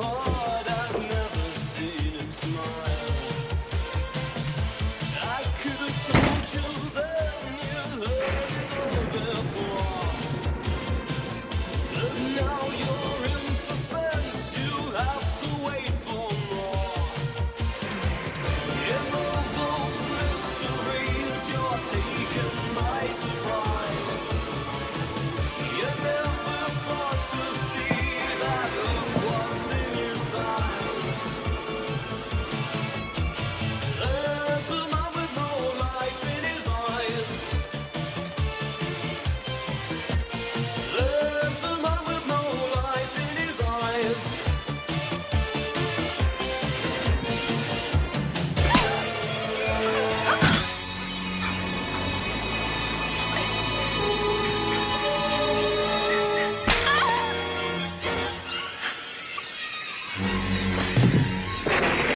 oh. Mm-hmm.